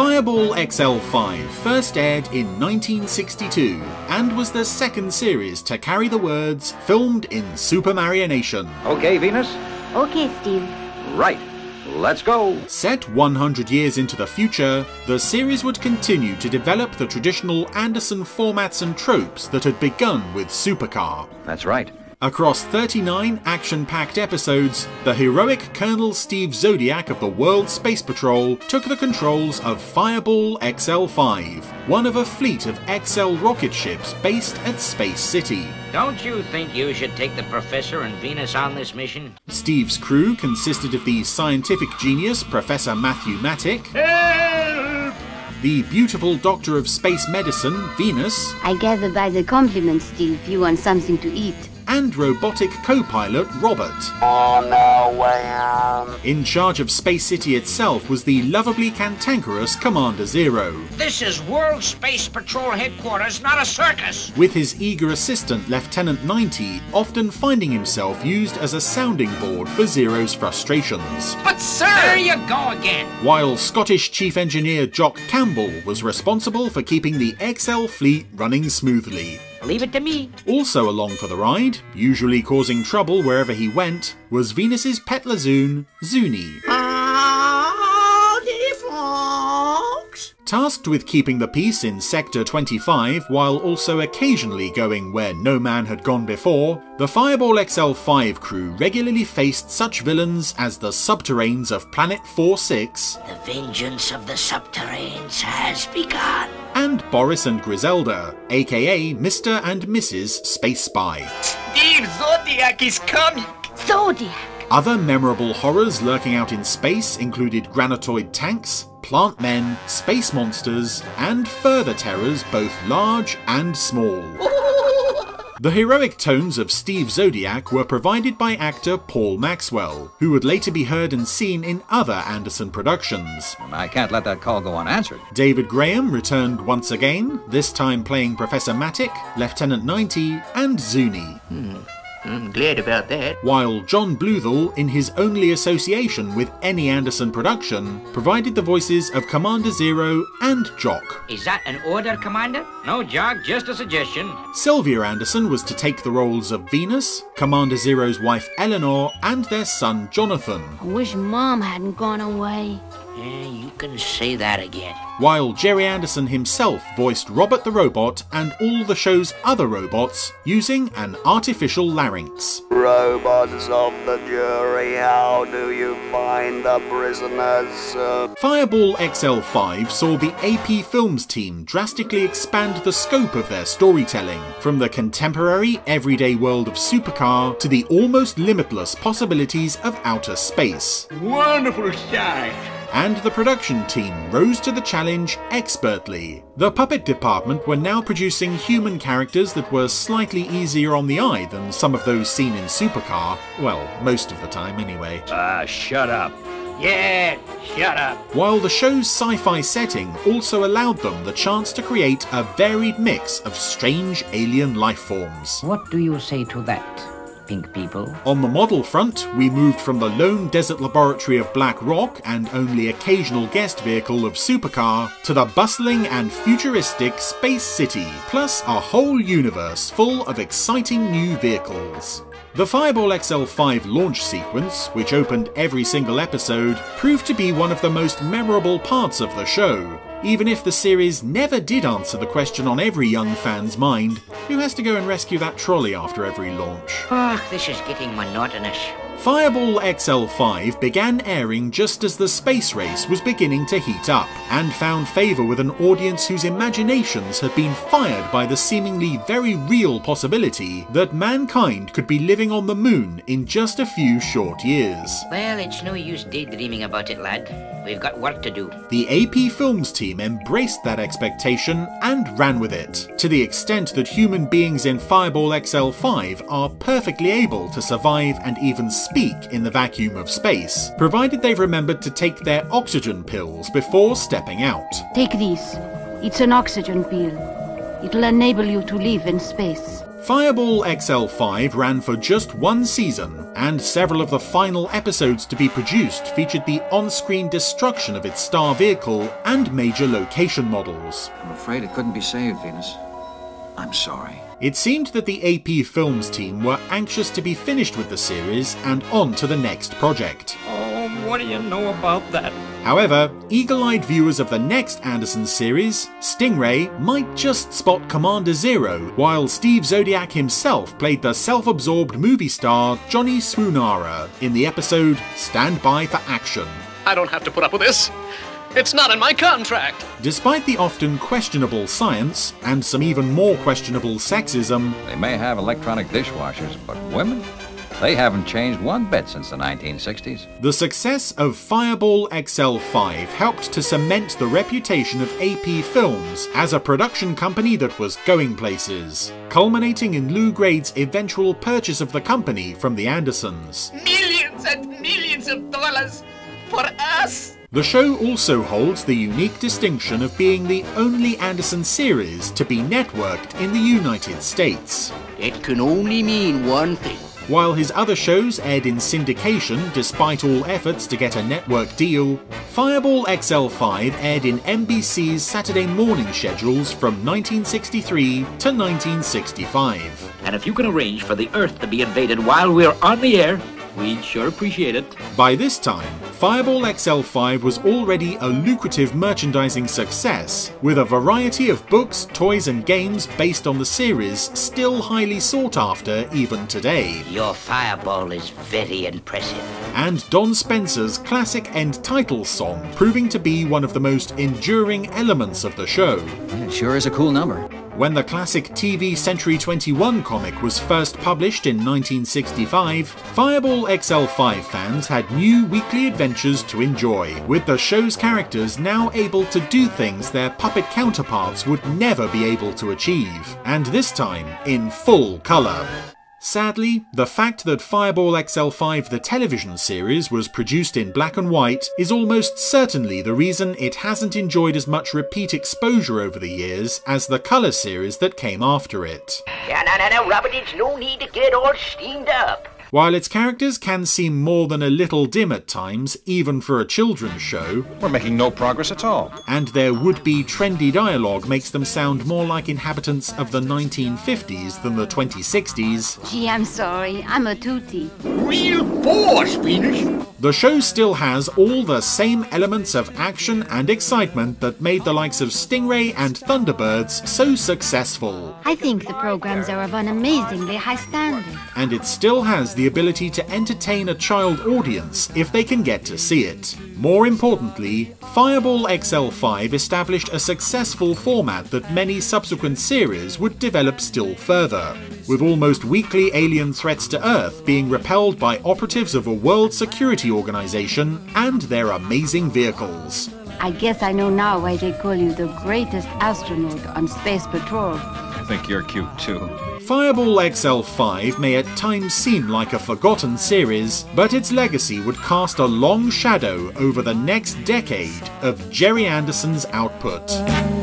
Fireball XL5 first aired in 1962 and was the second series to carry the words filmed in Supermarionation. Okay, Venus? Okay, Steve. Right. Let's go. Set 100 years into the future, the series would continue to develop the traditional Anderson formats and tropes that had begun with Supercar. That's right. Across 39 action packed episodes, the heroic Colonel Steve Zodiac of the World Space Patrol took the controls of Fireball XL 5, one of a fleet of XL rocket ships based at Space City. Don't you think you should take the Professor and Venus on this mission? Steve's crew consisted of the scientific genius Professor Matthew Mattick, the beautiful Doctor of Space Medicine, Venus, I gather by the compliments, Steve, you want something to eat. And robotic co-pilot Robert. In charge of Space City itself was the lovably cantankerous Commander Zero, This is World Space Patrol headquarters, not a circus! with his eager assistant Lieutenant 90 often finding himself used as a sounding board for Zero's frustrations. But sir! There you go again! While Scottish Chief Engineer Jock Campbell was responsible for keeping the XL fleet running smoothly. Leave it to me. Also along for the ride, usually causing trouble wherever he went, was Venus's pet Lazoon, Zoonie. Tasked with keeping the peace in Sector 25 while also occasionally going where no man had gone before, the Fireball XL5 crew regularly faced such villains as the subterranes of Planet 46 The vengeance of the subterraneans has begun. And Boris and Griselda, aka Mr. and Mrs. Space Spy. Steve Zodiac is coming! Zodiac! Other memorable horrors lurking out in space included granitoid tanks, plant men, space monsters, and further terrors both large and small. The heroic tones of Steve Zodiac were provided by actor Paul Maxwell, who would later be heard and seen in other Anderson productions. I can't let that call go unanswered. David Graham returned once again, this time playing Professor Mattick, Lieutenant 90, and Zoonie. Hmm. I'm glad about that. while John Bluthal, in his only association with any Anderson production, provided the voices of Commander Zero and Jock. Is that an order, Commander? No, Jock, just a suggestion. Sylvia Anderson was to take the roles of Venus, Commander Zero's wife Eleanor, and their son Jonathan, I wish Mom hadn't gone away. Yeah, you can say that again. while Gerry Anderson himself voiced Robert the Robot and all the show's other robots using an artificial larynx. Robots of the jury, how do you find the prisoners? Uh, Fireball XL5 saw the AP Films team drastically expand the scope of their storytelling, from the contemporary, everyday world of Supercar to the almost limitless possibilities of outer space. Wonderful sight. And the production team rose to the challenge expertly. The puppet department were now producing human characters that were slightly easier on the eye than some of those seen in Supercar, well, most of the time anyway. Ah, shut up. Yeah, shut up. While the show's sci fi setting also allowed them the chance to create a varied mix of strange alien life forms. What do you say to that, pink people? On the model front, we moved from the lone desert laboratory of Black Rock and only occasional guest vehicle of Supercar to the bustling and futuristic Space City, plus a whole universe full of exciting new vehicles. The Fireball XL5 launch sequence, which opened every single episode, proved to be one of the most memorable parts of the show, even if the series never did answer the question on every young fan's mind who has to go and rescue that trolley after every launch? Ah, this is getting monotonous. Fireball XL5 began airing just as the space race was beginning to heat up, and found favour with an audience whose imaginations had been fired by the seemingly very real possibility that mankind could be living on the moon in just a few short years. Well, it's no use daydreaming about it, lad. We've got work to do. The AP Films team embraced that expectation and ran with it, to the extent that human beings in Fireball XL5 are perfectly able to survive and even speak in the vacuum of space, provided they've remembered to take their oxygen pills before stepping out. Take this. It's an oxygen pill. It'll enable you to live in space. Fireball XL5 ran for just one season and several of the final episodes to be produced featured the on screen destruction of its star vehicle and major location models. I'm afraid it couldn't be saved, Venus. I'm sorry. It seemed that the AP Films team were anxious to be finished with the series and on to the next project. Oh, what do you know about that? However, eagle eyed viewers of the next Anderson series, Stingray, might just spot Commander Zero, while Steve Zodiac himself played the self absorbed movie star Johnny Swoonara in the episode Stand By for Action. I don't have to put up with this. It's not in my contract. Despite the often questionable science, and some even more questionable sexism, They may have electronic dishwashers, but women? They haven't changed one bit since the 1960s. the success of Fireball XL5 helped to cement the reputation of AP Films as a production company that was going places, culminating in Lew Grade's eventual purchase of the company from the Andersons. Millions and millions of dollars for us. The show also holds the unique distinction of being the only Anderson series to be networked in the United States. It can only mean one thing. While his other shows aired in syndication despite all efforts to get a network deal, Fireball XL5 aired in NBC's Saturday morning schedules from 1963 to 1965. And if you can arrange for the Earth to be invaded while we're on the air, we'd sure appreciate it. By this time, Fireball XL5 was already a lucrative merchandising success, with a variety of books, toys, and games based on the series still highly sought after even today. Your fireball is very impressive. and Don Spencer's classic end title song proving to be one of the most enduring elements of the show. It sure is a cool number. When the classic TV Century 21 comic was first published in 1965, Fireball XL5 fans had new weekly adventures to enjoy, with the show's characters now able to do things their puppet counterparts would never be able to achieve, and this time in full colour. Sadly, the fact that Fireball XL5 the television series was produced in black and white is almost certainly the reason it hasn't enjoyed as much repeat exposure over the years as the colour series that came after it. Yeah, no, no, no, Robert, it's no need to get all steamed up. While its characters can seem more than a little dim at times, even for a children's show, We're making no progress at all. and their would be trendy dialogue makes them sound more like inhabitants of the 1950s than the 2060s, Gee, I'm sorry. I'm a tootie. Real force, Venus. The show still has all the same elements of action and excitement that made the likes of Stingray and Thunderbirds so successful, I think the programs are of an amazingly high standard. and it still has the ability to entertain a child audience if they can get to see it. More importantly, Fireball XL5 established a successful format that many subsequent series would develop still further, with almost weekly alien threats to Earth being repelled by operatives of a World Security Organization and their amazing vehicles. I guess I know now why they call you the greatest astronaut on Space Patrol. I think you're cute too. Fireball XL5 may at times seem like a forgotten series, but its legacy would cast a long shadow over the next decade of Gerry Anderson's output.